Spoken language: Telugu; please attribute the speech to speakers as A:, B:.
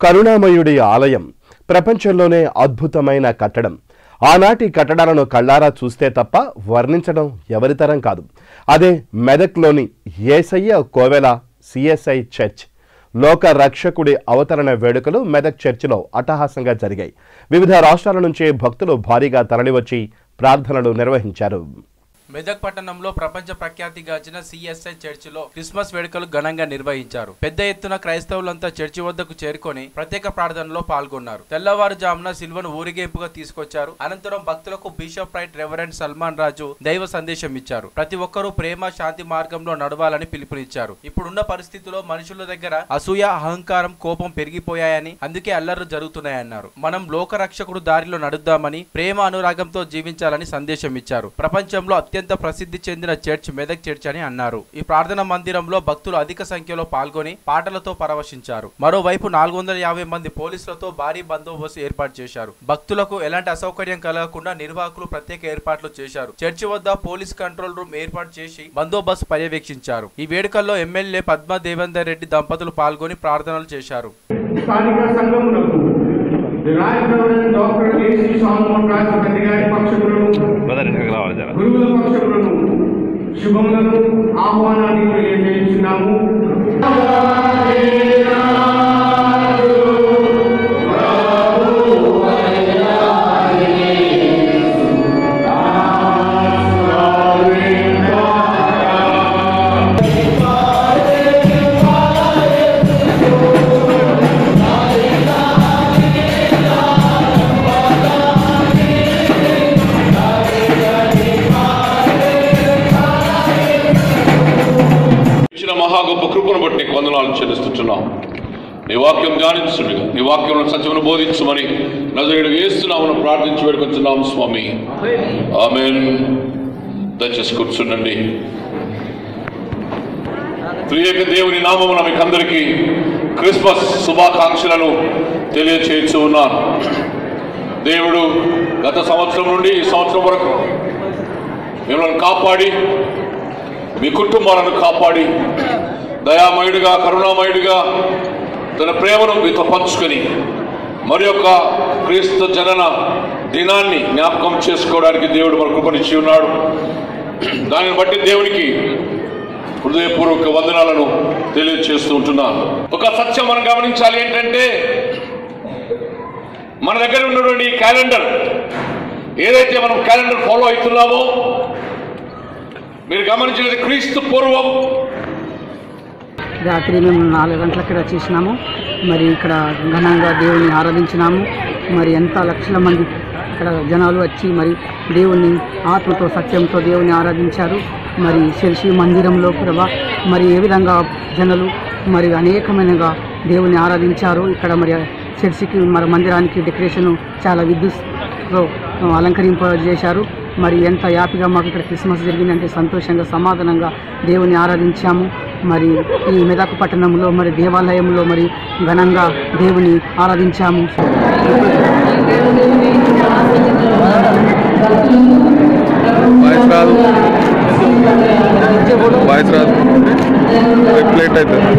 A: కరుణామయుడి ఆలయం ప్రపంచంలోనే అద్భుతమైన కట్టడం. ఆనాటి కట్టడాలను కళ్ళారా చూస్తే తప్ప వర్ణించడం ఎవరితరం కాదు. అదే మెదక్లోని ఏసయ్య కోవెల సిఎస్ఐ చర్చ్. లోక రక్షకుడి అవతరణ వేడుకలు మెదక్ చర్చిలో అట్టహాసంగా జరిగాయి. వివిధ రాష్ట్రాల నుంచి భక్తులు భారీగా తరలివచ్చి ప్రార్థనలు నిర్వహించారు.
B: మెదక్ పట్టణంలో ప్రపంచ ప్రఖ్యాతిగాంచిన సిఎస్ఐ చర్చిలో క్రిస్మస్ వేడుకలు ఘనంగా నిర్వహించారు. పెద్ద ఎత్తున క్రైస్తవులంతా చర్చి వద్దకు చేరుకొని ప్రత్యేక ప్రార్థనలో పాల్గొన్నారు. తెల్లవారుజామున సిల్వను ఊరిగేంపుగా తీసుకొచ్చారు. అనంతరం భక్తులకు bishop right reverend Salman Raju దైవ సందేశం ఇచ్చారు. ప్రతి ఒక్కరూ ప్రేమ శాంతి మార్గంలో నడవాలని పిలుపునిచ్చారు. ఇప్పుడున్న పరిస్థితుల్లో మనుషుల దగ్గర అసూయ అహంకారం కోపం పెరిగిపోయాయని అందుకే అల్లర్లు జరుగుతున్నాయన్నారు. మనం లోకరక్షకుడు దారిలో నడుద్దామని ప్రేమ అనురాగంతో జీవించాలని సందేశం ఇచ్చారు. ప్రపంచంలో అత్యంత ప్రసిద్ధి చెందిన చర్చ్ మెదక్ చర్చ్ అని అన్నారు. ఈ ప్రార్థన మందిరంలో భక్తులు అధిక సంఖ్యలో పాల్గొని పాటలతో పరవశించారు. మరోవైపు నాలుగు వందల యాభై మంది పోలీసులతో భారీ బందోబస్తు ఏర్పాటు చేశారు. భక్తులకు ఎలాంటి అసౌకర్యం కలగకుండా నిర్వాహకులు ప్రత్యేక ఏర్పాట్లు చేశారు. చర్చి వద్ద పోలీస్ కంట్రోల్ రూమ్ ఏర్పాటు చేసి బందోబస్తు పర్యవేక్షించారు. ఈ వేడుకల్లో ఎమ్మెల్యే పద్మా దేవేందర్ రెడ్డి దంపతులు పాల్గొని ప్రార్థనలు చేశారు.
C: స్థానిక సంఘములకు డాక్టర్ ఏసీ సాల్మోన్ రాజపతి గారి గురువుల పక్షములను శుభములను ఆహ్వానాన్ని తెలియజేస్తున్నాము
D: గొప్ప కృపను బట్టి నీకు వందనాలను చెల్లిస్తున్నాం. నీ వాక్యం ధ్యానించుడు నీ వాక్యం సత్యమును బోధించమని నజరుడు వేస్తున్నామని ప్రార్థించి వేడుకొచ్చున్నాం స్వామి. ఆమె దయచేసి కూర్చుండండి. త్రియేక దేవుని నామమున మీకు అందరికీ క్రిస్మస్ శుభాకాంక్షలను తెలియచేయచ్చు ఉన్నాను. దేవుడు గత సంవత్సరం నుండి ఈ సంవత్సరం వరకు మిమ్మల్ని కాపాడి మీ కుటుంబాలను కాపాడి దయామయుడిగా కరుణామయుడిగా తన ప్రేమను మీతో పంచుకొని మరి యొక్క క్రీస్తు జనన దినాన్ని జ్ఞాపకం చేసుకోవడానికి దేవుడు మన కృపనిచ్చి ఉన్నాడు. దానిని బట్టి దేవునికి హృదయపూర్వక వందనాలను తెలియజేస్తూ ఉంటున్నాను ఒక సత్యం మనం గమనించాలి ఏంటంటే మన దగ్గర ఉన్నటువంటి క్యాలెండర్ ఏదైతే మనం క్యాలెండర్ ఫాలో అవుతున్నామో మీరు గమనించినది క్రీస్తు పూర్వం
E: రాత్రి మేము నాలుగు గంటలకు ఇక్కడ చేసినాము మరి ఇక్కడ ఘనంగా దేవుణ్ణి ఆరాధించినాము. మరి ఎంత లక్షల మంది ఇక్కడ జనాలు వచ్చి మరి దేవుని ఆత్మతో సత్యంతో దేవుని ఆరాధించారు. మరి శిల్షి మందిరంలో కూడా మరి ఏ విధంగా జనులు మరి అనేకమైనగా దేవుని ఆరాధించారు. ఇక్కడ మరి చర్చికి మరి మందిరానికి డెకరేషన్ చాలా విద్యుత్తో అలంకరింపజేశారు. మరి ఎంత హ్యాపీగా మాకు ఇక్కడ క్రిస్మస్ జరిగిందంటే సంతోషంగా సమాధానంగా దేవుని ఆరాధించాము. మరి ఈ మెదక్ పట్టణంలో మరి దేవాలయంలో మరి ఘనంగా దేవుని ఆరాధించాము.
F: వాయిస్ రాదు. వాయిస్ రాదు. ప్లేట్ అవుతుంది